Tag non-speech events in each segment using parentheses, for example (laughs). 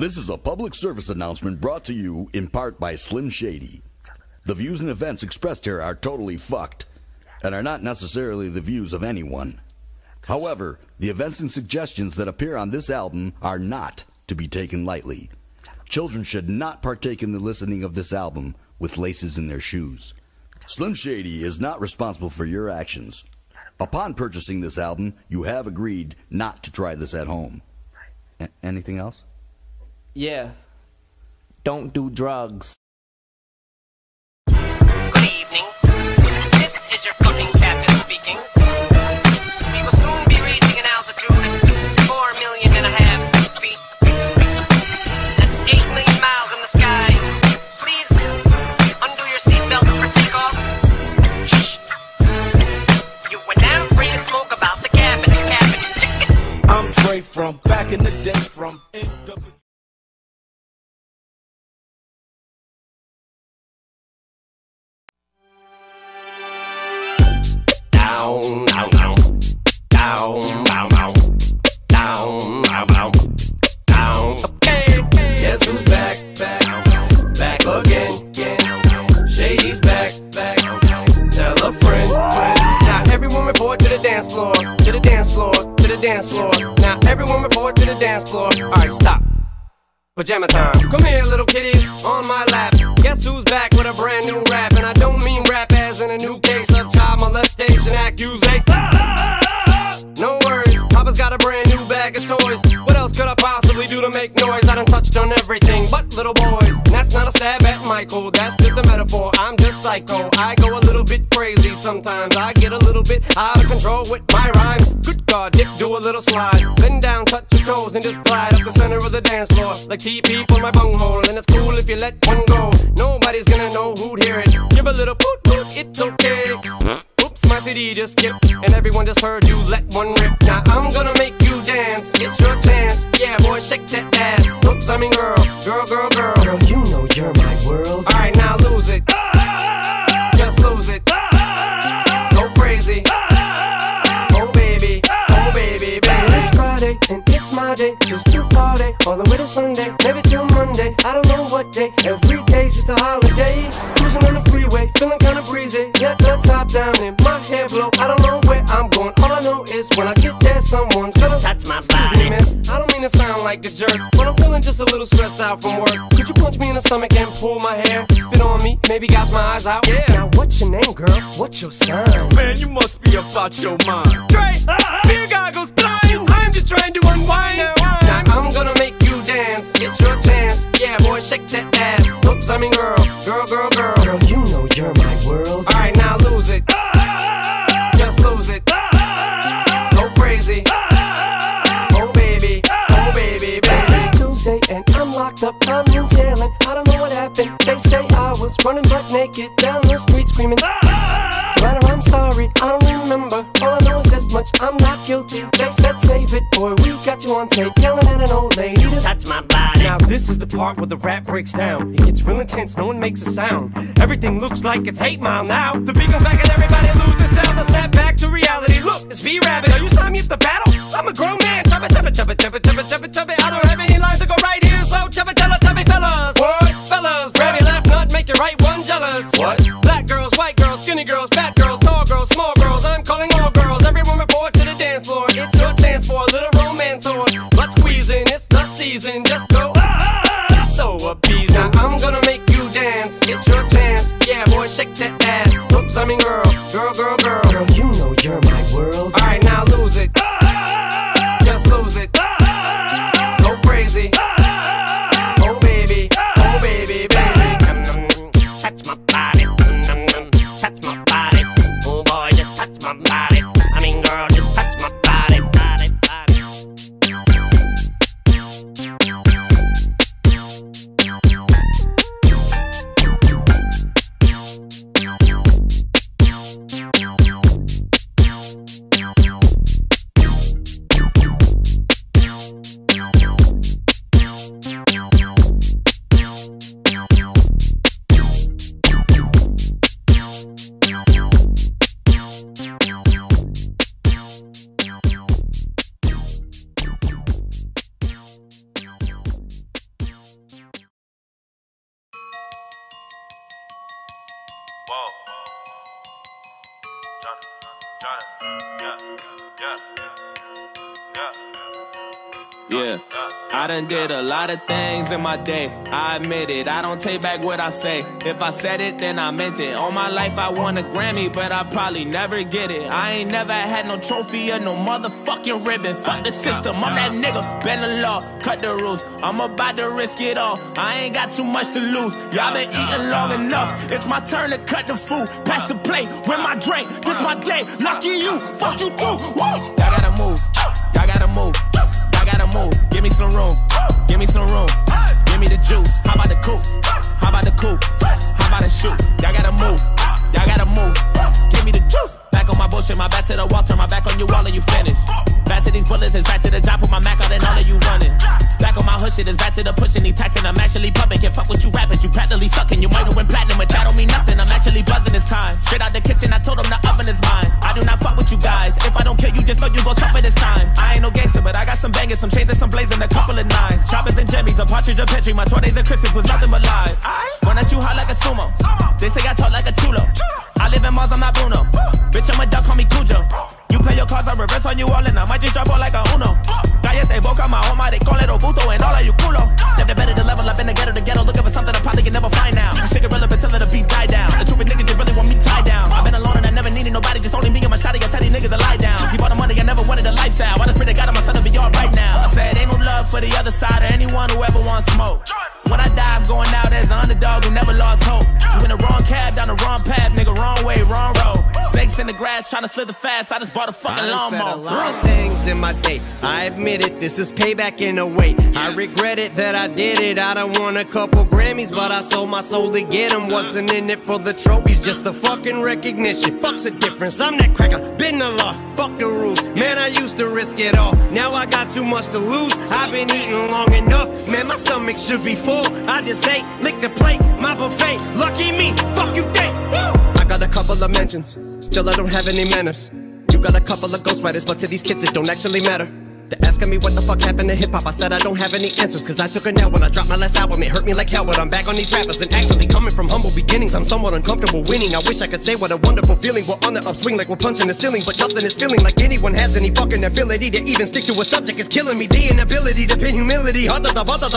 This is a public service announcement brought to you in part by Slim Shady. The views and events expressed here are totally fucked and are not necessarily the views of anyone. However, the events and suggestions that appear on this album are not to be taken lightly. Children should not partake in the listening of this album with laces in their shoes. Slim Shady is not responsible for your actions. Upon purchasing this album, you have agreed not to try this at home. A- anything else? Yeah. Don't do drugs. Good evening. This is your fucking captain speaking. We will soon be reaching an altitude of four million and a half feet. That's eight million miles in the sky. Please undo your seatbelt for takeoff. Shh. You are now free to smoke about the cabin. Cabin. I'm Dre from back in the day from NW. Down, down, down, down, down, down, down, guess who's back, back, again. Shady's back, back. Tell a friend. Now everyone report to the dance floor, to the dance floor, to the dance floor. Now everyone report to the dance floor. All right, stop. Pajama time. Come here, little kitties, on my lap. Guess who's back with a brand new rap? And I don't mean rap as in a new case of child molestation accusation. No worries, Papa's got a brand new bag of toys. What else could I possibly do to make noise? I done touched on everything but little boys. And that's not a stab at Michael, that's just a metaphor. I'm just psycho. I go a little bit crazy sometimes. I get a little bit out of control with my rhymes. Good God, Dick, do a little slide. Bend down, touch your toes, and just glide up the center of the dance floor. Like TP for my bunghole. And it's cool if you let one go. Nobody's gonna know who'd hear it. Give a little poot poot, it's okay. Oops, my CD just skipped, and everyone just heard you let one rip. Now I'm gonna make you dance, it's your chance. Yeah, boy, shake that ass. Oops, I mean girl, girl, girl, girl. Girl, you know you're my world. Alright, now lose it. Just lose it. Go crazy. Oh baby, oh baby, baby. It's Friday and it's my day. Just to party all the way to Sunday, maybe till Monday. I don't know what day. Every day's just a holiday. My blow. I don't know where I'm going. All I know is when I get there, someone's gonna Touch my Excuse me, miss. I don't mean to sound like a jerk, but I'm feeling just a little stressed out from work. Could you punch me in the stomach and pull my hair? Spit on me, maybe gouge my eyes out. Yeah. Now what's your name, girl? What's your sign? Man, you must be about your mind. Dre, beer goggles blind. I'm just trying to unwind. Now I'm gonna make you dance. It's your chance. Yeah, boy, shake that ass. Oops, I mean girl, girl, girl, girl. Girl, you know you're my world. Alright, now lose it. Ah! Lose it. Go crazy. Oh baby, oh baby, baby. It's Tuesday and I'm locked up. I'm in jail and I don't know what happened. They say I was running butt naked down the street screaming. But I'm sorry, I don't remember. All I know is this much, I'm not guilty. They said save it, boy, we got you on tape yelling at an old lady. to Touch my body. Now this is the part where the rap breaks down. It gets real intense, no one makes a sound. Everything looks like it's 8 mile now. The beat goes back and everybody loses sound. Now snap back to reality. Look, it's B Rabbit. Are you signing me up the battle? I'm a grown man. Chubba chubba chubba chubba chubba chubba chubba. I don't have any lines to go right here, so chubba tella tubby fellas. What? Fellas, grab your left nut, make your right one jealous. What? Black girls, white girls, skinny girls, season. Just go. Ah, ah, ah, so appeasing. Now I'm gonna make you dance. Get your chance. Yeah, boy, shake that ass. Done did a lot of things in my day. I admit it. I don't take back what I say. If I said it, then I meant it. All my life I won a Grammy, but I probably never get it. I ain't never had no trophy or no motherfucking ribbon. Fuck the system. I'm that nigga. Bend the law, cut the rules. I'm about to risk it all. I ain't got too much to lose. Y'all been eating long enough. It's my turn to cut the food. Pass the plate with my drink. This my day. Lucky you. Fuck you too. Woo! Y'all gotta move. Y'all gotta move. Y'all gotta move. Give me some room. Give me some room. Give me the juice. How about the coupe? How about the coupe? How about the shoot? Y'all gotta move. Y'all gotta move. Give me the juice. On my bullshit, my back to the wall, turn my back on you, all of you finished. Back to these bullets, it's back to the job, put my Mac out and all of you running. Back on my hood shit, it's back to the pushing, these taxing, I'm actually pumping. Can't fuck with you rappers, you practically sucking. You might have went platinum, but that don't mean nothing. I'm actually buzzing this time. Straight out the kitchen, I told him the oven is mine. I do not fuck with you guys. If I don't kill you, just know you gon' suffer this time. I ain't no gangster, but I got some bangers, some chains and some blazing, a couple of nines. Choppers and jimmies, a partridge, a petri. My 20s and Christmas was nothing but lies. Run at you hot like a sumo. They say I talk like a chulo. I live in Mars, I'm not Bruno. Bitch, I'm a duck, call me Cujo. You play your cards, I reverse on you all, and I might just drop out like a Uno. Cállate boca, my home, they call it Obuto, and all of you culo. Step the better to level up in the ghetto, the ghetto, looking for something I probably can never find now. Shit irrelevant till the beat die down. The truth niggas just really want me tied down. I've been alone and I never needed nobody, just only me and my shotty. I tell these niggas to lie down. Keep all the money, I never wanted a lifestyle. I just pray to God I'm son to be all right now. I said, ain't no love for the other side or anyone who ever wants smoke. When I die, I'm going out as an underdog who never the grass, trying to slither fast. I just bought a fucking I done said a lawnmower. lot of things in my day. I admit it, this is payback in a way. I regret it that I did it. I done won a couple Grammys, but I sold my soul to get them. Wasn't in it for the trophies, just the fucking recognition. Fuck's the difference. I'm that cracker, been the law. Fuck the rules. Man, I used to risk it all. Now I got too much to lose. I've been eating long enough. Man, my stomach should be full. I just ate, lick the plate, my buffet. Lucky me, fuck you got a couple of mentions, still I don't have any manners. You got a couple of ghostwriters, but to these kids it don't actually matter. They're asking me what the fuck happened to hip hop. I said I don't have any answers, cause I took a L when I dropped my last album. It hurt me like hell, but I'm back on these rappers. And actually, coming from humble beginnings, I'm somewhat uncomfortable winning. I wish I could say what a wonderful feeling. We're on the upswing like we're punching the ceiling, but nothing is feeling like anyone has any fucking ability to even stick to a subject. is killing me. The inability to pin humility. The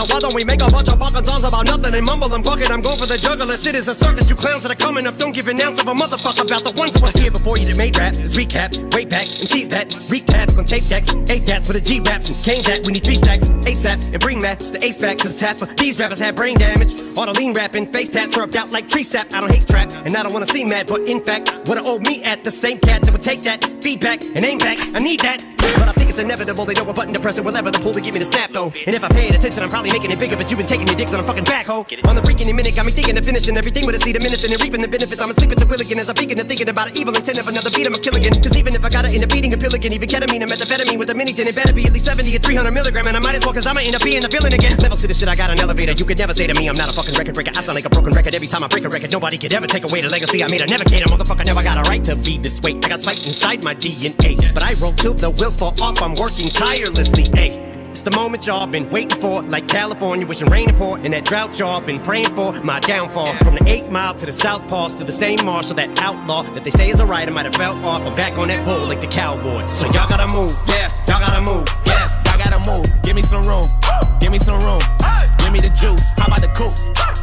why don't we make a bunch of fucking songs about nothing and mumble and bucket? I'm going for the juggler. Shit is a circus. You clowns that are coming up. Don't give an ounce of a motherfucker about the ones that were here before you that made rap. It's recap, way back, and seize that. Recap on tape decks, eight tats for the G raps and cane that. We need three stacks, ASAP, and bring that to the ace back. Cause tats for these rappers have brain damage. All the lean rapping, face tats rubbed out like tree sap. I don't hate trap, and I don't wanna see mad, but in fact, what I owe me at the same cat that would take that feedback and aim back. I need that. But I think it's inevitable. They know what button to press and whatever the pull to give me the snap though. And if I paid attention, I'm probably making it bigger. But you've been taking your dicks on a fucking back backhoe. On the freaking minute, got me thinking of finishing everything with a seed of minutes and reaping the benefits. I'm asleep at the wheel again as I'm peeking and thinking about an evil intent of another beat. I'm a kill again. Cause even if I gotta end up eating a pill again, even ketamine or methamphetamine with a mini tin, it better be at least 70 or 300 milligram. And I might as well cause I'ma end up being a villain again. Levels to the shit, I got an elevator. You could never say to me, I'm not a fucking record breaker. I sound like a broken record every time I break a record. Nobody could ever take away the legacy I made. I never motherfucker. Never got a right to be this way. I got spite inside my DNA. But I roll till the wheels fall off. I'm working tirelessly. Ayy. The moment y'all been waiting for, like California, wishing rain and pour, and that drought y'all been praying for. My downfall from the eight mile to the south pass to the same marshal, that outlaw that they say is a rider might have fell off. I'm back on that bull like the cowboy. So y'all gotta move, yeah, y'all gotta move, yeah. Y'all gotta move. Give me some room. Give me some room. Give me the juice. How about the coupe?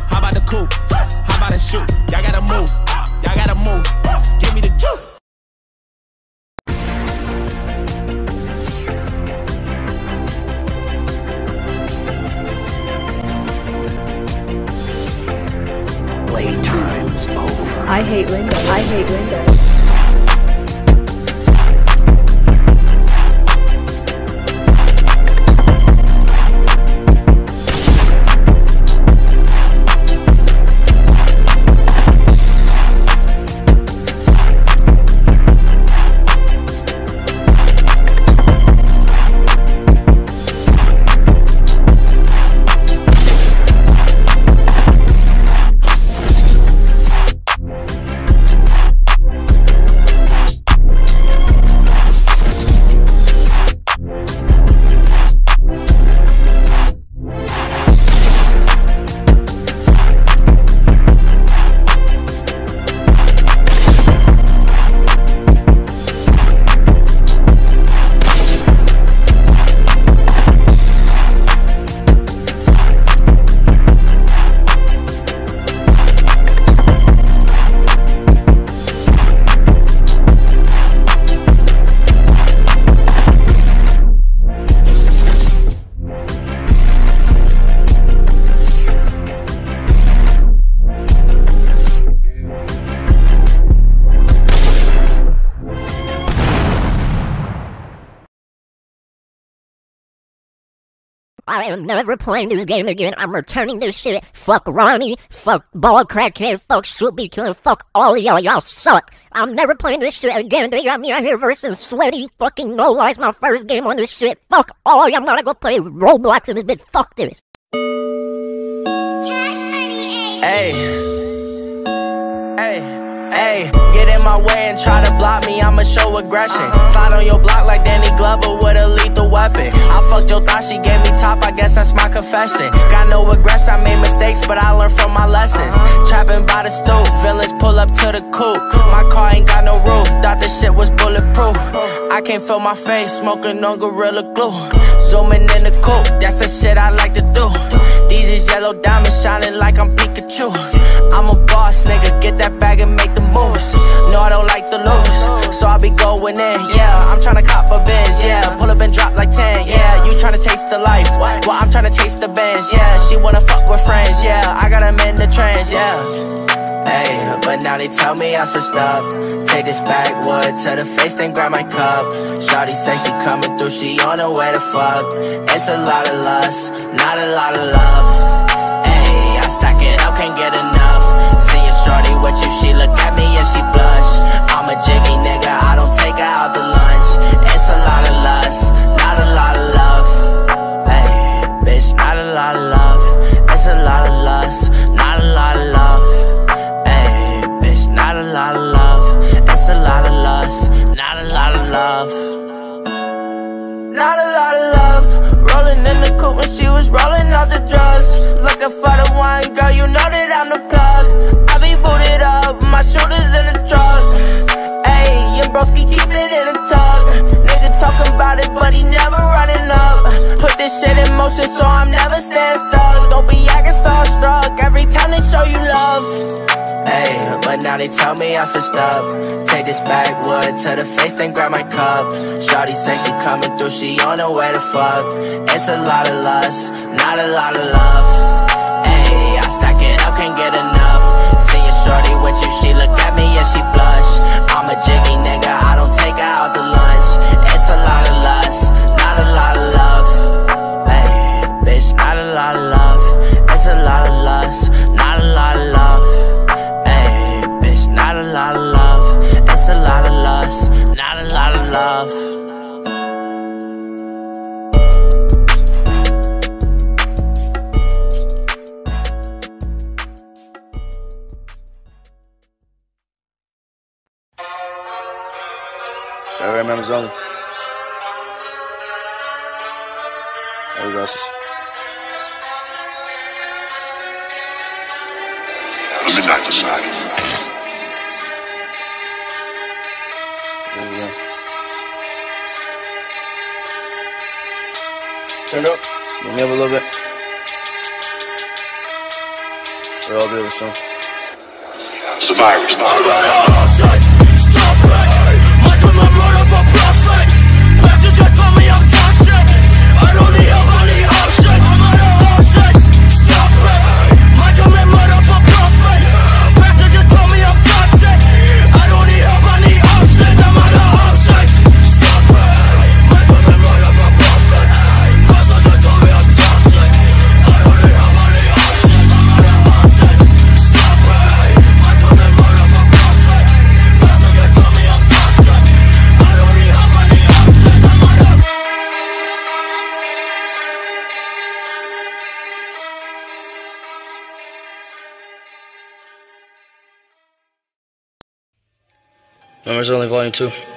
How about the coupe? How about the shoot? Y'all gotta move. Y'all gotta move. Give me the juice. Over. I hate windows. I hate windows. Never playing this game again. I'm returning this shit. Fuck Ronnie. Fuck Ball Crackhead. Fuck Swoopy Killer. Fuck all of y'all. Y'all suck. I'm never playing this shit again. They got me out here versus Sweaty. Fucking no lies. My first game on this shit. Fuck all y'all. I'm gonna go play Roblox in this bitch. Fuck this. Hey. Hey. Hey, get in my way and try to block me, I'ma show aggression. Slide on your block like Danny Glover with a lethal weapon. I fucked your thought, she gave me top, I guess that's my confession. Got no regrets, I made mistakes, but I learned from my lessons. Trapping by the stoop, villains pull up to the coupe. My car ain't got no roof, thought this shit was bulletproof. I can't feel my face, smoking on Gorilla Glue. Zooming in the coupe, that's the shit I like to do. These is yellow diamonds shining like I'm Pikachu. I'm a boss, nigga, get that bag and make. No, I don't like to lose, so I be going in. Yeah, I'm trying to cop a Benz. Yeah, pull up and drop like 10. Yeah, you trying to chase the life. Well, I'm trying to chase the Benz. Yeah, she wanna fuck with friends. Yeah, I got 'em in the trends. Yeah. Hey, but now they tell me I switched up. Take this backwood to the face, then grab my cup. Shawty say she coming through, she on her way to fuck. It's a lot of lust, not a lot of love. Hey, I stack it up, can't get enough. See a shorty with you, she look at me and she blush. I'm a jiggy nigga, I don't take her out to lunch. Now they tell me I switched up. Take this backwood to the face, then grab my cup. Shawty say she coming through, she on her way to fuck. It's a lot of lust, not a lot of love. Hey, I stack it up, can't get enough. Everybody remembers only. Every verses. Midnight Society. There we go. Turn it up. Let me up a little bit. We'll all do it soon. Survivors. Members Only Volume 2.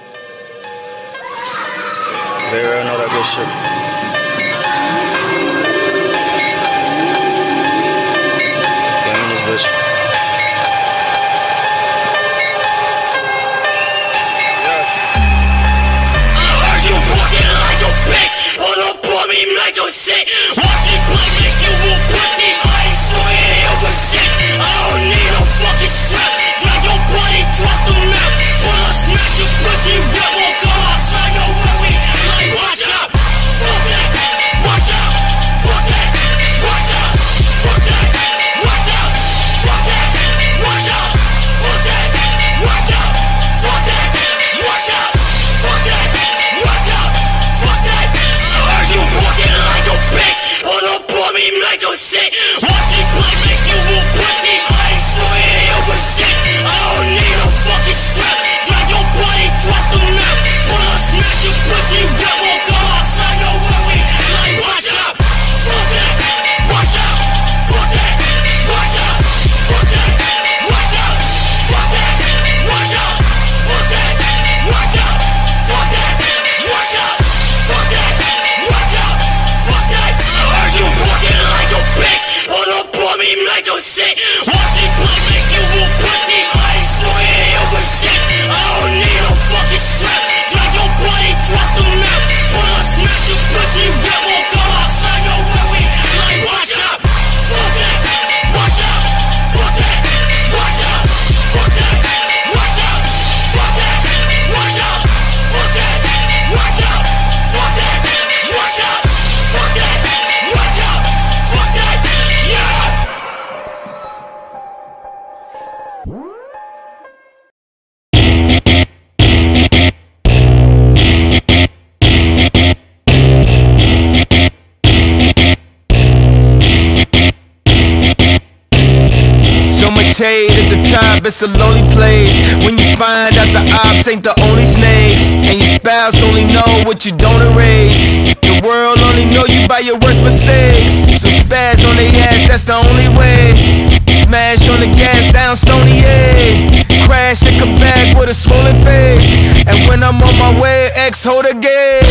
It's a lonely place. When you find out the ops ain't the only snakes And your spouse only know what you don't erase. The world only know you by your worst mistakes. So spaz on the ass, that's the only way. Smash on the gas down Stony A. Crash and come back with a swollen face. And when I'm on my way, X hold a gate.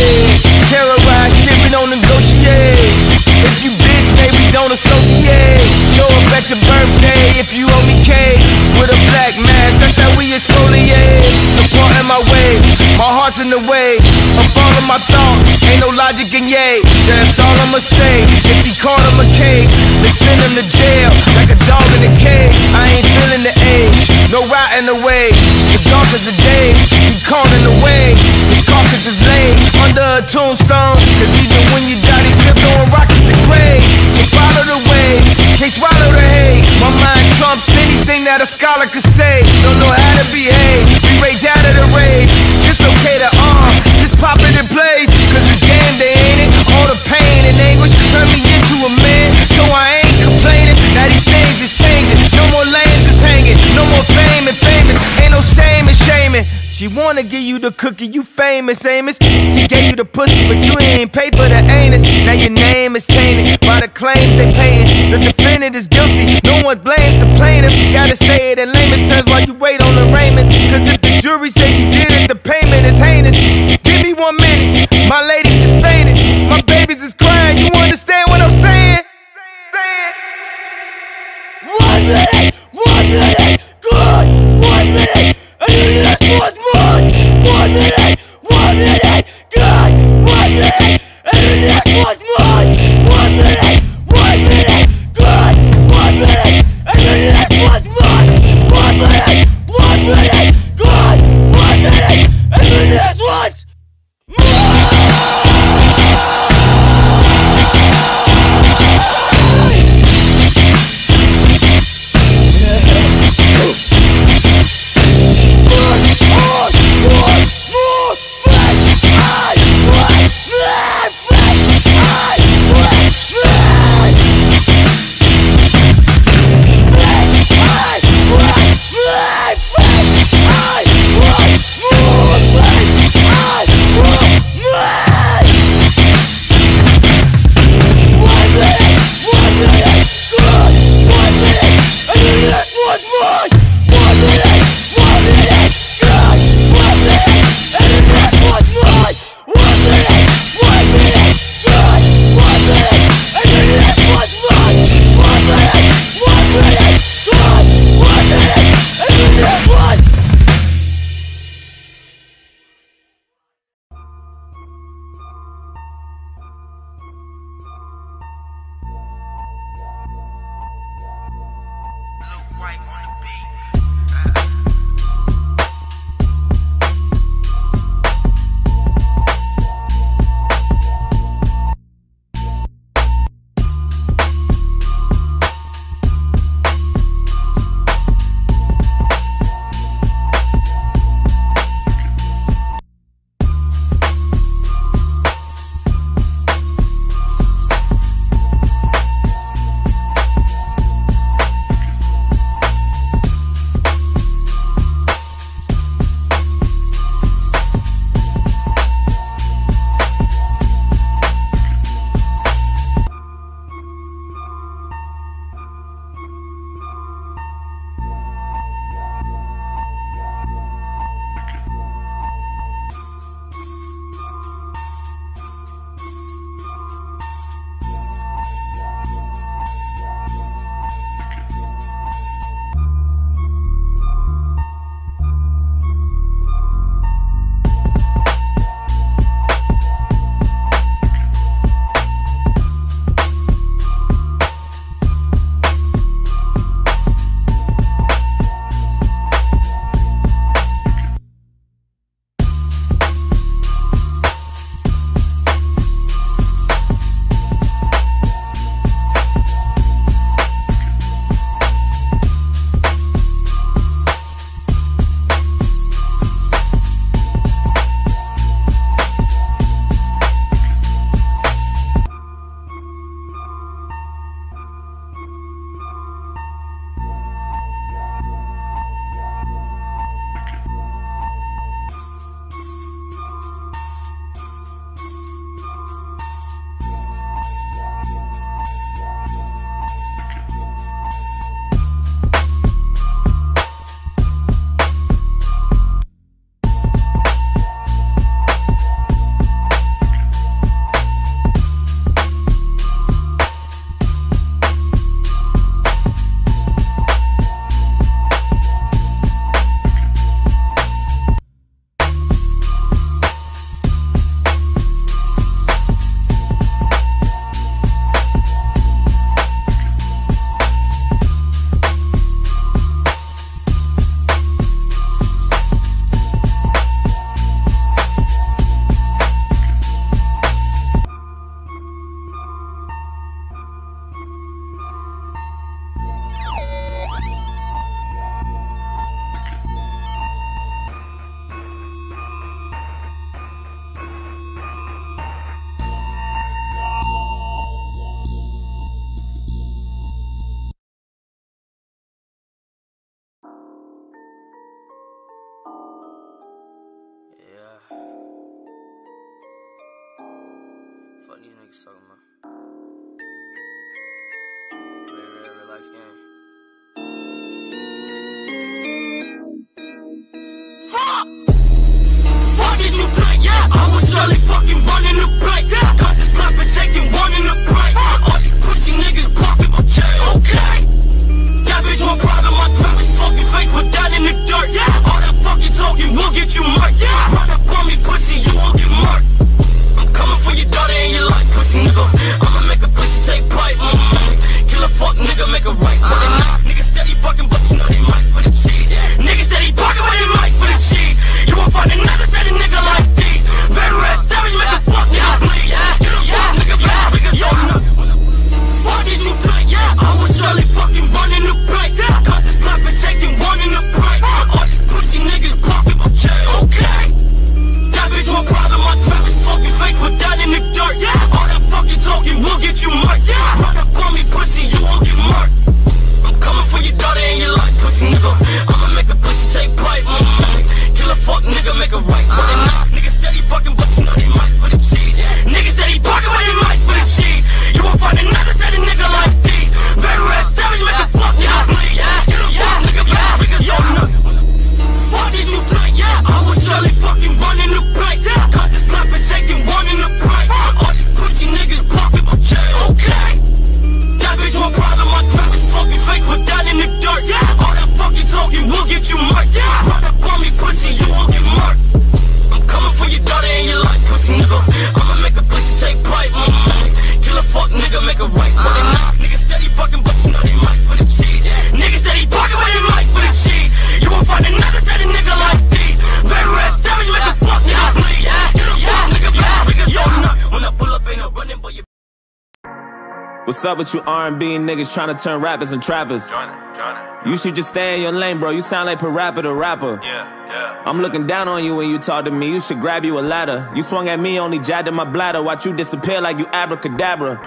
Terrorize shit, don't negotiate. If you bitch, maybe don't associate. Show up at your birthday if you owe me cake With a black mask, that's how we exfoliate. Supporting my way, my heart's in the way. I'm of my thoughts, ain't no logic in yay. That's all I'ma say, if he caught him a case They send him to jail, like a dog in a cage. I ain't feeling the age, no right in the way The dark is the day, we calling away His carcass is laid under a tombstone. Cause even when you die, they still throwing rocks grave So follow the way, can't swallow the hate. My mind trumps anything that a scholar could say. Don't know how to behave, we rage out of the rage. It's okay to arm, just pop it in place Cause the damn they ain't it All the pain and anguish. Turn me into a man. So I ain't complaining, now these things is changing. No more lanes is hanging, no more fame and famous. Ain't no shame in shaming she wanna give you the cookie, you famous, Amos. She gave you the pussy, but you ain't pay for the anus. Now your name is tainted by the claims they paying. The defendant is guilty, no one blames the plaintiff. Gotta say it in layman's terms while you wait on the arraignments. Cause if the jury say you did it, the payment is heinous. Give me one minute, my lady just fainted. My babies is crying, you understand what I'm saying? One minute, one minute, good, one minute, and the next one's mine. One minute, one minute, good, one minute, and the next up with you R&B niggas trying to turn rappers and trappers? You should just stay in your lane, bro. You sound like per rapper to rapper. Yeah, yeah. I'm looking down on you when you talk to me. You should grab you a ladder. You swung at me, only jabbed in my bladder. Watch you disappear like you abracadabra.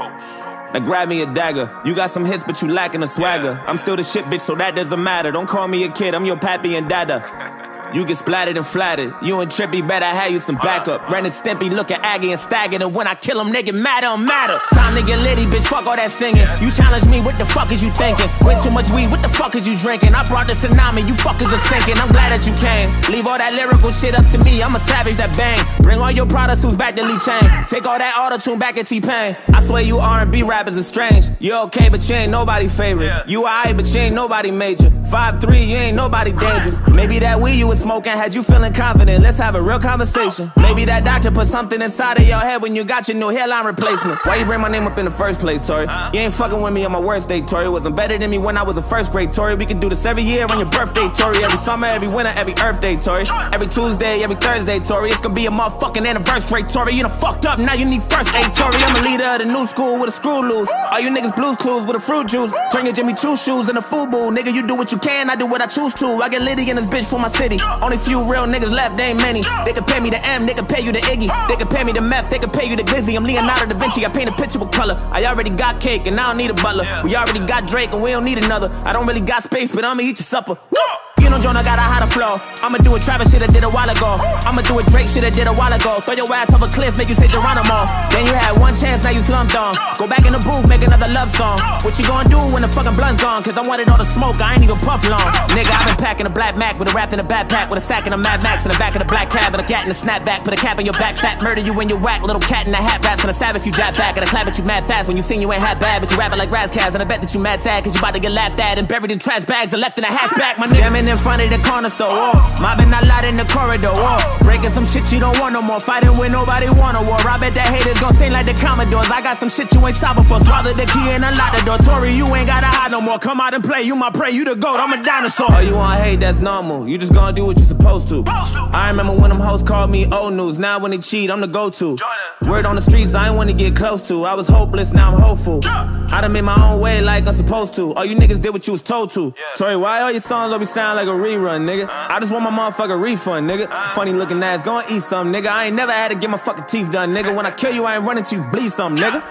Now grab me a dagger. You got some hits, but you lacking a swagger. I'm still the shit, bitch, so that doesn't matter. Don't call me a kid, I'm your pappy and dada. (laughs) You get splattered and flattered. You and Trippie better have you some backup. Ren and Stimpy looking aggy and staggered. And when I kill them, they get mad on matter. Time to get litty, bitch. Fuck all that singing. You challenge me, what the fuck is you thinking? Way too much weed, what the fuck is you drinking? I brought the tsunami, you fuckers are sinking. I'm glad that you came. Leave all that lyrical shit up to me. I'm a savage that bang. Bring all your products who's back to Lee Chain. Take all that auto tune back at T Pain. I swear you R&B rappers are strange. You okay, but you ain't nobody favorite. You alright, but you ain't nobody major. Five three, you ain't nobody dangerous. Maybe that weed you was smoking had you feeling confident. Let's have a real conversation. Maybe that doctor put something inside of your head when you got your new hairline replacement. Why you bring my name up in the first place, Tory? You ain't fucking with me on my worst day, Tory. Wasn't better than me when I was a first grade, Tory. We can do this every year on your birthday, Tory. Every summer, every winter, every Earth Day, Tory. Every Tuesday, every Thursday, Tory. It's gonna be a motherfucking anniversary, Tory. You done fucked up, now you need first aid, Tory. I'm a leader of the new school with a screw loose. All you niggas blues clues with a fruit juice. Turn your Jimmy Choo shoes in a FUBU. Nigga, you do what you can, I do what I choose to. I get litty in this bitch for my city. Only few real niggas left, they ain't many. They can pay me the M, they can pay you the Iggy. They can pay me the meth, they can pay you the glizzy. I'm Leonardo da Vinci, I paint a picture with color. I already got cake and I don't need a butler. We already got Drake and we don't need another. I don't really got space, but I'ma eat your supper. Woo! You know, Joyner got a how to flow. I'ma do a Travis shit I did a while ago. I'ma do a Drake shit I did a while ago. Throw your ass off a cliff, make you say Geronimo. Then you had one chance, now you slumped on. Go back in the booth, make another love song. What you gonna do when the fucking blunt's gone? Cause I wanted all the smoke, I ain't even puff long. Nigga, I've been packing a black Mac with a wrapped in a backpack with a stack in a Mad Max in the back of the black cab and a cat in a snapback. Put a cap in your back, fat murder you when you whack. Little cat in a hat raps and a stab if you jab back. And a clap at you mad fast when you sing you ain't half bad, but you rapping like Razzcast. And I bet that you mad sad cause you about to get laughed at and buried in trash bags and left in a hatchback. My jamming in front of the corner store, oh. Mobbing a lot in the corridor, oh. Breaking some shit you don't want no more. Fighting with nobody want a war. I bet that haters gon' sing like the Commodores. I got some shit you ain't stopping for. Swallow the key and unlock the door. Tory, you ain't gotta hide no more. Come out and play, you my prey, you the goat. I'm a dinosaur. Oh, you want hate, that's normal. You just gonna do what you're supposed to. I remember when them hoes called me old news. Now when they cheat, I'm the go-to. Word on the streets, I ain't wanna get close to. I was hopeless, now I'm hopeful. I done made my own way like I'm supposed to. All you niggas did what you was told to. Tory, why all your songs always sound like a rerun, nigga? I just want my motherfucking refund, nigga. Funny looking ass, go and eat some, nigga. I ain't never had to get my fucking teeth done, nigga. When I kill you, I ain't running to you, bleed some, nigga.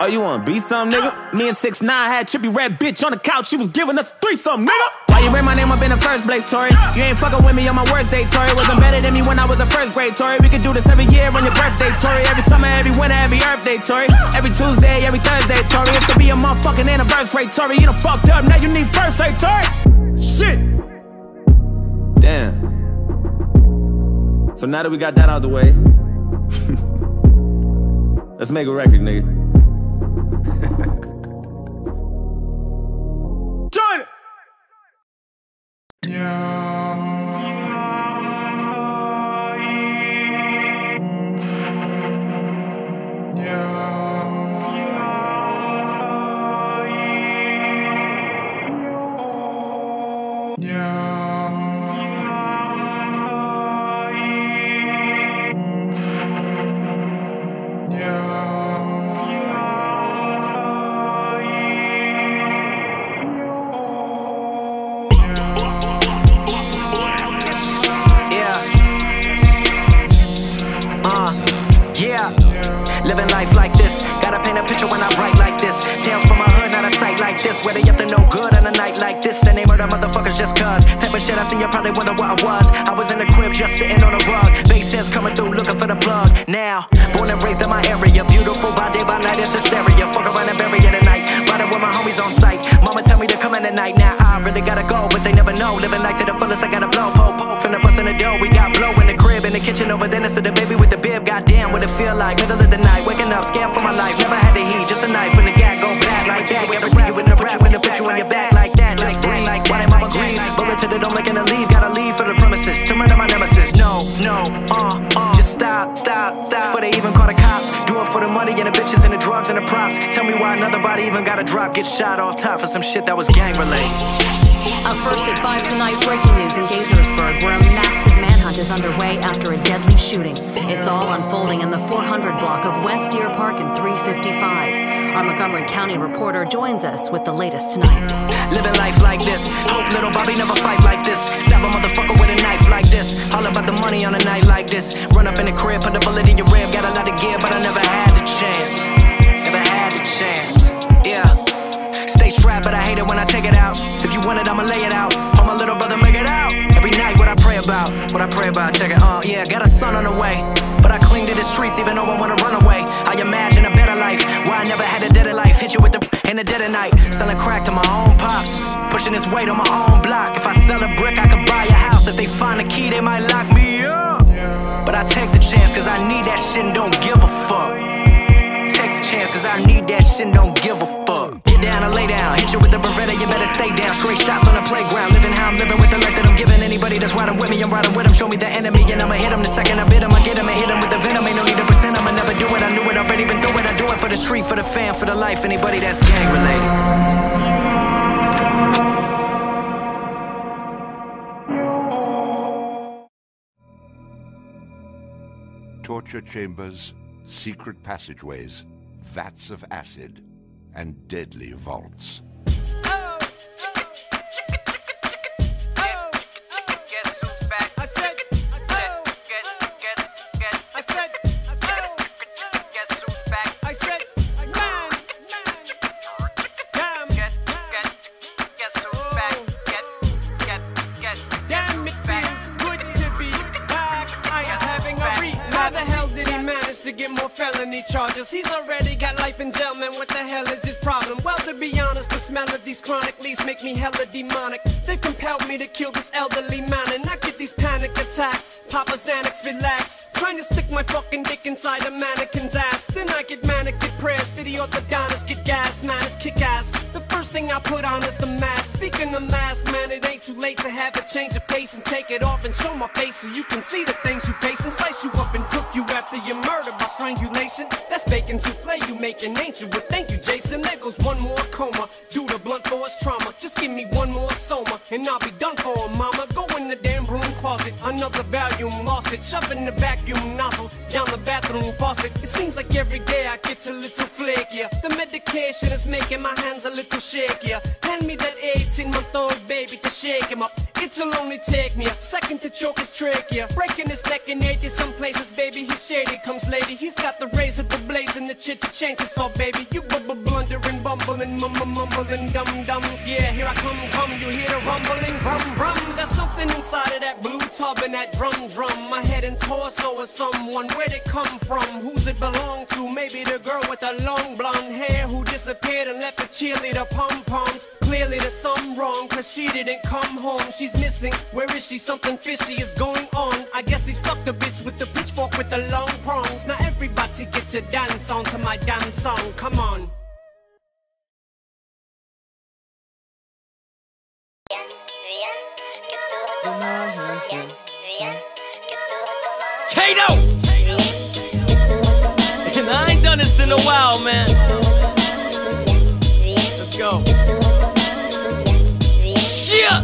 Oh, you wanna be some nigga? Me and 6 9 had Trippie Redd bitch on the couch. She was giving us three some nigga. Why you bring my name up in the first place, Tory? You ain't fucking with me on my worst day, Tory. Wasn't better than me when I was a first grade, Tory. We could do this every year on your birthday, Tory. Every summer, every winter, every Earth Day, Tory. Every Tuesday, every Thursday, Tory. It's to be a motherfucking anniversary, Tory. You done fucked up, now you need first aid, Tory. Shit. Damn. So now that we got that out of the way, (laughs) let's make a record, nigga. Life. Never had the heat, just a knife. When the gag go back like that. See you in the rap, when the put you on your back like that. Just breathe like that. Why mama green? Bullet to the dome, looking to leave. Gotta leave for the premises. To murder my nemesis. No, no, uh, uh. Just stop, stop, stop. Before they even call the cops. Do it for the money and the bitches drugs and the props. Tell me why another body even got a drop. Get shot off top for some shit that was gang related. Up first at 5 tonight, breaking news in Gaithersburg, where a massive manhunt is underway after a deadly shooting. It's all unfolding in the 400 block of West Deer Park and 355. Our Montgomery County reporter joins us with the latest tonight. Living life like this. Hope little Bobby never fight like this. Stab a motherfucker with a knife like this. All about the money on a night like this. Run up in the crib, put a bullet in your rib. Got a lot of gear, but I never had the chance. Want it, I'ma lay it out. Oh, my little brother, make it out. Every night, what I pray about. What I pray about, check it. Uh, yeah, got a son on the way. But I cling to the streets, even though I wanna run away. I imagine a better life. Why I never had a deader life. Hit you with the in the dead of night. Selling crack to my own pops. Pushing this weight on my own block. If I sell a brick, I could buy a house. If they find a key, they might lock me up. But I take the chance, cause I need that shit and don't give a fuck. Take the chance, cause I need that shit and don't give a fuck. Down and lay down. Hit you with the Beretta, you better stay down. Straight shots on the playground. Living how I'm living with the life that I'm giving. Anybody that's riding with me, I'm riding with them. Show me the enemy, and I'ma hit them the second I bid them. I get them and hit them with the venom. Ain't no need to pretend I'ma never do it. I knew it, already been through it. I do it for the street, for the fan, for the life. Anybody that's gang related. torture chambers, secret passageways, vats of acid, and deadly vaults. Get, more felony charges? He's already got life in jail, man. What the hell is problem? Well, to be honest, the smell of these chronic leaves make me hella demonic. They compelled me to kill this elderly man, and I get these panic attacks. Papa Xanax, relax. Trying to stick my fucking dick inside a mannequin's ass. Then I get manic get depressed. City orthodontists get gas, man, it's kick ass. The first thing I put on is the mask. Speaking of mask, man, it ain't too late to have a change of pace and take it off and show my face so you can see the things you face and slice you up and cook you after you murder by strangulation. That's bacon souffle you making ancient. But thank you, Jason. There goes one more coma due to blunt force trauma. Just give me one more soma and I'll be done for, mama. Go in the damn room closet. Another volume lost it. Shove in the vacuum nozzle down the bathroom faucet. It seems like every day I get a little flakier. The medication is making my hands a little shakier. Hand me that 18 month old baby to shake him up. It'll only take me a second to choke his trachea. Breaking his neck in 80 some places, baby. He's shady. Comes lady, he's got chit chances, so baby, you b- b- blundering, bumbling, mum mum mumbling, dum dums. Yeah, here I come, come, you hear the rumbling, rum rum. There's something inside of that blue tub and that drum drum. My head and torso is someone. Where'd it come from? Who's it belong to? Maybe the girl with the long blonde hair who disappeared and left the cheerleader pom poms. Clearly there's something wrong, cause she didn't come home. She's missing. Where is she? Something fishy is going on. I guess he stuck the bitch with the pitchfork with the long prongs. Your dance on to my dance song. Come on. Kato! And I ain't done this in a while, man. Let's go. Yeah!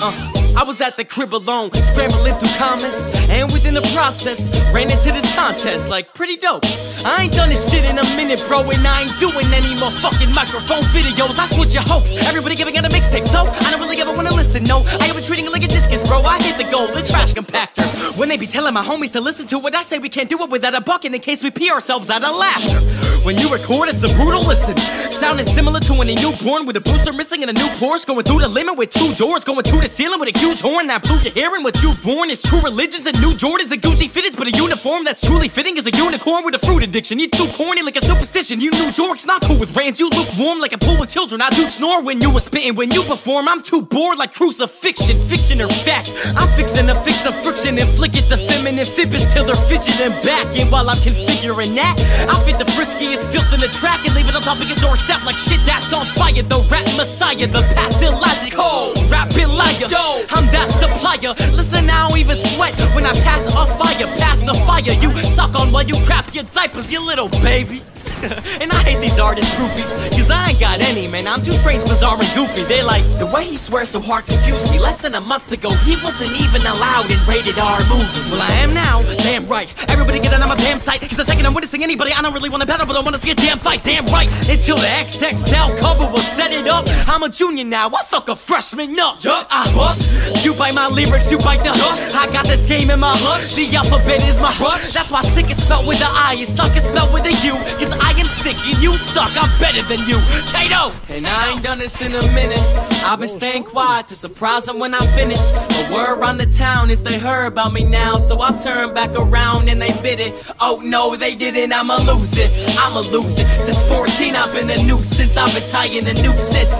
Uh. I was at the crib alone, scrambling through comments, and within the process, ran into this contest like pretty dope. I ain't done this shit in a minute, bro, and I ain't doing any more fucking microphone videos. I switch your hopes. Everybody giving out a mixtape, so I don't really ever wanna listen. No, I ever treating it like a discus, bro. I hit the goal, the trash compactor. When they be telling my homies to listen to what I say, we can't do it without a bucket in case we pee ourselves out of laughter. When you record, it's a brutal listen. Sounding similar to when a newborn with a booster missing and a new Porsche going through the limit with two doors going through the ceiling with a huge horn that blew your hearing. What you born is true religions and new Jordans and Gucci fitteds, but a uniform that's truly fitting is a unicorn with a fruit addiction. You too corny like a superstition. You New York's not cool with rands. You lukewarm like a pool with children. I do snore when you were spitting. When you perform, I'm too bored like crucifixion, fiction or fact. I'm fixing to fix the friction, inflict it to feminine fibbers till they're fidgeting back. And while I'm configuring that, I fit the friskiest filth in the track and leave it on top of your doorstep like shit that's on fire. The rap messiah, the path illogical, rapping liar. Yo, I'm that supplier. Listen, I don't even sweat when I pass a fire, pass a fire. You suck on while you crap your diapers, you little baby. (laughs) and I hate these artist groupies, cause I ain't got any, man. I'm too strange, bizarre, and goofy. They like, the way he swears so hard confused me. Less than a month ago, he wasn't even allowed in rated R movie. Well, I am now, damn right. Everybody get on my damn site, cause the second I'm witnessing anybody, I don't really wanna battle, but I wanna see a damn fight, damn right. Until the XXL cover will set it up. I'm a junior now, I fuck a freshman up. Yup, I bust. You bite my lyrics, you bite the dust. I got this game in my hunch. The alphabet is my crutch. That's why sick is spelled with the I, and suck is spelled with a U. Cause I am sick and you suck, I'm better than you. Kato! And I ain't done this in a minute. I've been staying quiet to surprise them when I finish. The word around the town is they heard about me now. So I turn back around and they bid it. Oh no, they didn't, I'ma lose it. I'ma lose it. Since 14, I've been a nuisance. I've been tying a new sense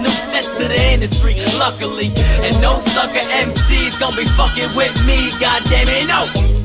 to the industry. Luckily, and no sucker MC's gonna be fucking with me. God damn it, no! Mentally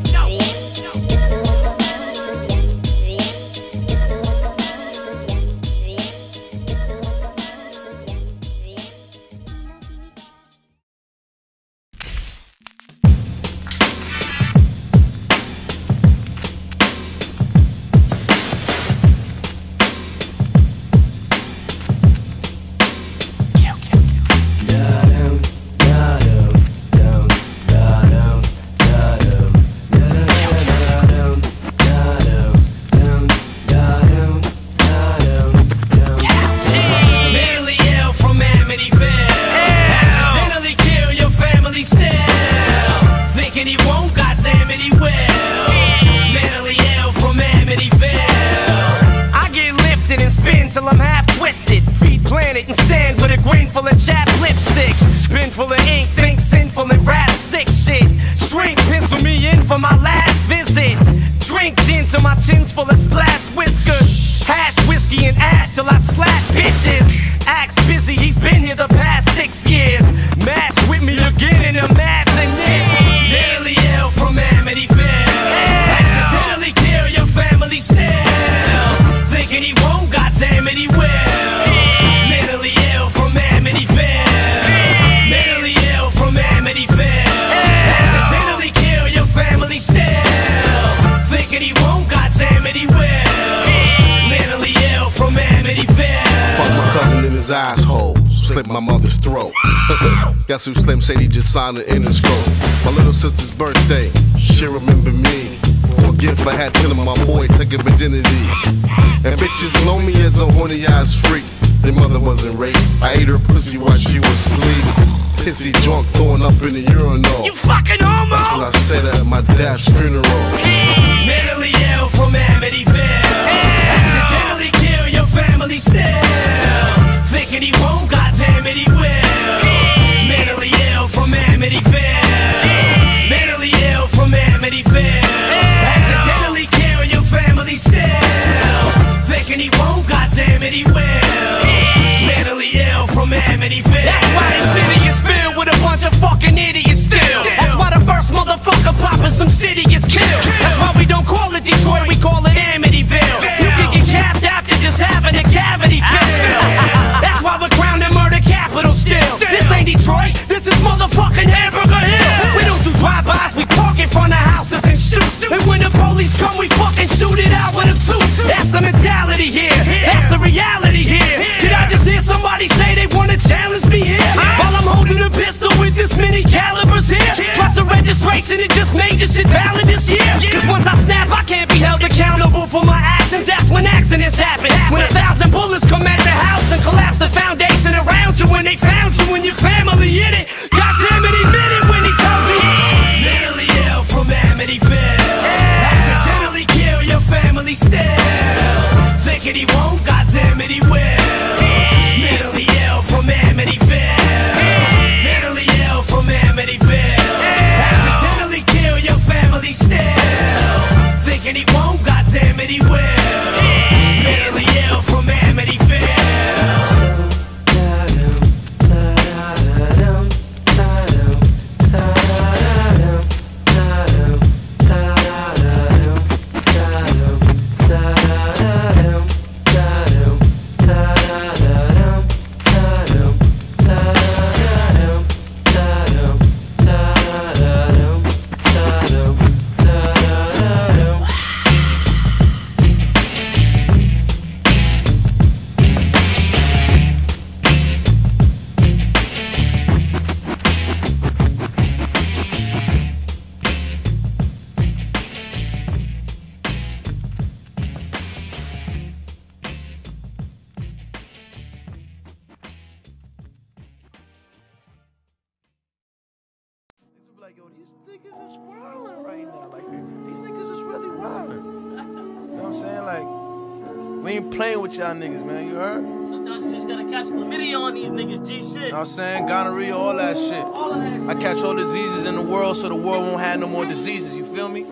who Slim Shady just signed an Interscope? My little sister's birthday. She remember me. For a gift I had telling my boy taking virginity. And bitches know me as a horny ass freak. Their mother wasn't raped. I ate her pussy while she was asleep. Pissy drunk, throwing up in the urinal. You fucking homo! That's what I said at my dad's funeral. Mentally ill from Amityville. Accidentally kill your family still. He. Mentally ill from Amityville. That's why this city is filled with a bunch of fucking idiots still. That's why the first motherfucker popping some city is killed. That's why we don't call it Detroit, we call it Amityville. You can get capped after just having a cavity filled. (laughs) That's why we're crowned the murder capital still. This ain't Detroit, this is motherfucking Hamburger Hill. We don't do drive-bys, we park in front of houses and shoot. And when the police come, we fucking shoot it out with a tooth. That's the mentality here, that's the reality here. Did I just hear somebody say they wanna challenge me here? While I'm holding a pistol with this many calibers here. Plus a registration, it just made this shit valid this year. Cause once I snap, I can't be held accountable for my actions. That's when accidents happen. When a thousand bullets come at your house and collapse the foundation around you. When they found you and your family in it. God damn it, he meant God world the world won't have no more diseases. You feel me?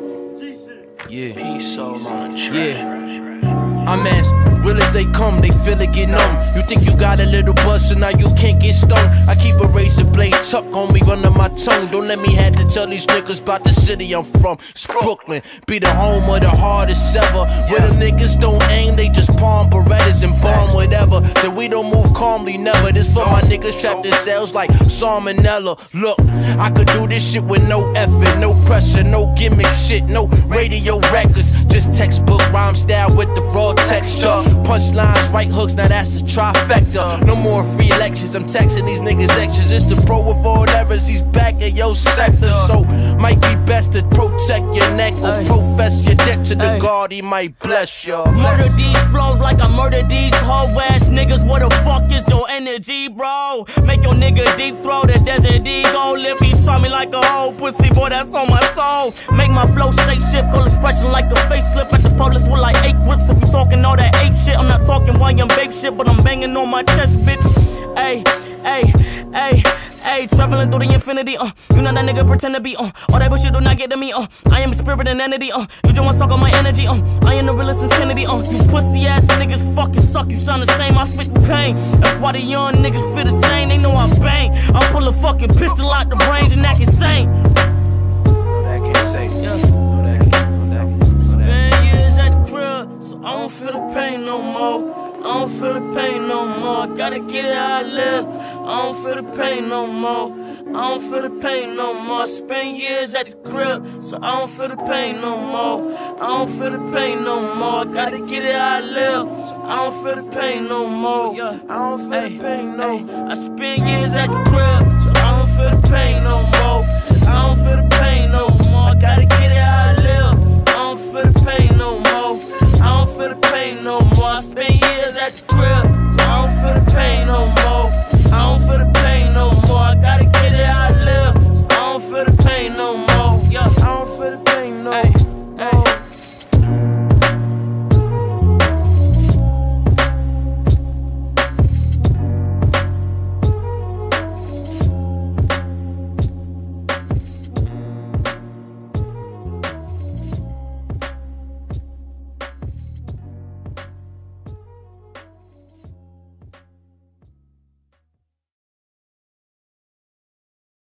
Yeah. Peace soul on a Yeah. I'm as real as they come, they feel it get numb. You think you got a little buzz, so now you can't get stung. I keep a razor blade tucked on me under my tongue. Don't let me have to tell these niggas about the city I'm from. It's Brooklyn, be the home of the hardest ever. Where the niggas don't aim, they just palm berettas and bomb whatever. So we don't move calmly, never. This for my niggas trapped in cells like salmonella. Look, I could do this shit with no effort, no pressure, no gimmick shit, no radio records. Just textbook rhyme style with the raw texture. Punchlines, right hooks, now that's a trifecta. No more free elections, I'm texting these niggas extras. It's the pro of all errors, he's back in your sector. So, might be best to protect your neck or profess your debt to the God, he might bless you. Murder these flows like I murder these hoe ass niggas. What the fuck is your energy, bro? Make your nigga deep throw the desert eagle. If he try me like a whole pussy, boy, that's on my soul. Make my flow shape shift, full expression like a facelift at the police with like eight grips. If you talking all that ape shit, I'm not talking I'm babe shit, but I'm banging on my chest, bitch. Ayy, ayy, ayy. Ayy, traveling through the infinity, uh. You know that nigga pretend to be, uh. All that bullshit do not get to me, uh. I am a spirit and entity, uh. You just wanna suck on my energy, uh. I am the realest since Kennedy, uh. You pussy ass niggas fucking suck, you sound the same, I spit the pain. That's why the young niggas feel the same, they know I bang. I pull a fucking pistol out the range and act insane. That can't say. Spend years at so I don't feel the pain no more. I don't feel the pain no more. I gotta get it how I live. I don't feel the pain no more. I don't feel the pain no more. I spend years at the crib, so I don't feel the pain no more. I don't feel the pain no more. I gotta get it how I live, so I don't feel the pain no more. I don't feel the pain no more. I spend years at the crib, so I don't feel the pain no more. I don't feel the pain no more. I gotta no more. I spend years at the crib, so I don't feel the pain no more.